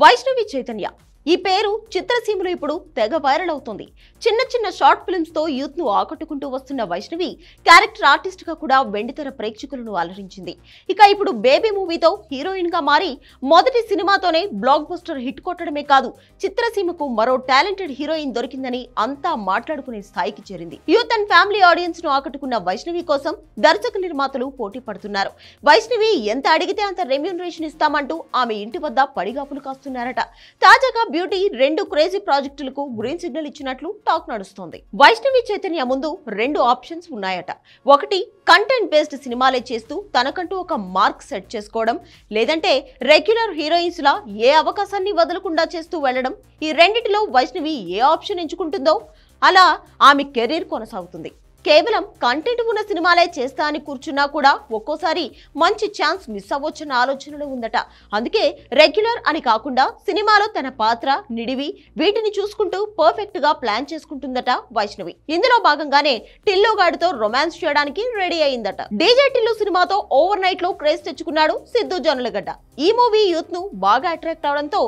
వైష్ణవి చైతన్య. ఈ పేరు చిత్రసీమలో ఇప్పుడు తెగ వైరల్ అవుతుంది. చిన్న చిన్న షార్ట్ ఫిల్మ్స్తో యూత్ను ఆకట్టుకుంటూ వస్తున్న వైష్ణవి క్యారెక్టర్ ఆర్టిస్ట్గా కూడా వెండితెర ప్రేక్షకులను అలరించింది. ఇక ఇప్పుడు బేబీ మూవీతో హీరోయిన్గా మారి మొదటి సినిమాతోనే బ్లాక్ బస్టర్ హిట్ కొట్టడమే కాదు చిత్రసీమకు మరో టాలెంటెడ్ హీరోయిన్ దొరికిందని అంతా మాట్లాడుకునే స్థాయికి చేరింది. యూత్ అండ్ ఫ్యామిలీ ఆడియన్స్ను ఆకట్టుకున్న వైష్ణవి కోసం దర్శక నిర్మాతలు పోటీ పడుతున్నారు. వైష్ణవి ఎంత అడిగితే అంత రెమ్యూనరేషన్ ఇస్తామంటూ ఆమె ఇంటి వద్ద పడిగాపులు కాస్తున్నారట. తాజాగా బ్యూటీ రెండు క్రేజీ ప్రాజెక్టులకు గ్రీన్ సిగ్నల్ ఇచ్చినట్లు టాక్ నడుస్తోంది. వైష్ణవి చైతన్య ముందు రెండు ఆప్షన్స్ ఉన్నాయట. ఒకటి కంటెంట్ బేస్డ్ సినిమాలే చేస్తూ తనకంటూ ఒక మార్క్ సెట్ చేసుకోవడం లేదంటే రెగ్యులర్ హీరోయిన్స్ లా ఏ అవకాశాన్ని వదలకుండా చేస్తూ వెళ్ళడం. ఈ రెండిటిలో వైష్ణవి ఏ ఆప్షన్ ఎంచుకుంటుందో అలా ఆమె కెరీర్ కొనసాగుతుంది. కేవలం కంటెంట్ ఉన్న సినిమాలే చేస్తా అని కూర్చున్నా కూడా ఒక్కోసారి మంచి ఛాన్స్ మిస్ అవ్వచ్చన్న ఆలోచనలో ఉందట. అందుకే రెగ్యులర్ అని కాకుండా సినిమాలో తన పాత్ర నిడివి వీటిని చూసుకుంటూ పర్ఫెక్ట్గా ప్లాన్ చేసుకుంటుందట వైష్ణవి. ఇందులో భాగంగానే టిల్లు గాడితో రొమాన్స్ చేయడానికి రెడీ అయిందట. డీజే టిల్లు సినిమాతో ఓవర్ నైట్లో క్రేజ్ తెచ్చుకున్నాడు సిద్ధు జొన్నలగడ్డ. ఈ మూవీ యూత్ను బాగా అట్రాక్ట్ అవడంతో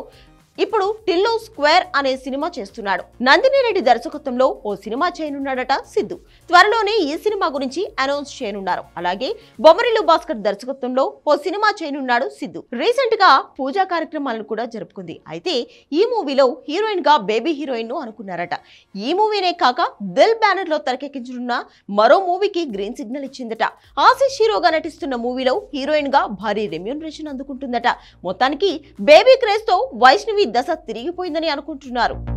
ఇప్పుడు టిల్లు స్క్వేర్ అనే సినిమా చేస్తున్నాడు. నందిని రెడ్డి దర్శకత్వంలో ఓ సినిమా చేయనున్నాడట సిద్ధు. త్వరలోనే ఈ సినిమా గురించి అనౌన్స్ చేయనున్నారు. అలాగే బొమ్మరిల్లు భాస్కర్ దర్శకత్వంలో ఓ సినిమా చేయనున్నాడు సిద్ధు. రీసెంట్గా పూజా కార్యక్రమాలను కూడా జరుపుకుంది. అయితే ఈ మూవీలో హీరోయిన్గా బేబీ హీరోయిన్ను అనుకున్నారట. ఈ మూవీనే కాక దిల్ బ్యానర్లో తెరకెక్కించనున్న మరో మూవీకి గ్రీన్ సిగ్నల్ ఇచ్చిందట. ఆశిష్ హీరోగా నటిస్తున్న మూవీలో హీరోయిన్గా భారీ రెమ్యూనరేషన్ అందుకుంటుందట. మొత్తానికి బేబీ క్రేజ్తో వైష్ణవి దశ తిరిగిపోయిందని అనుకుంటున్నారు.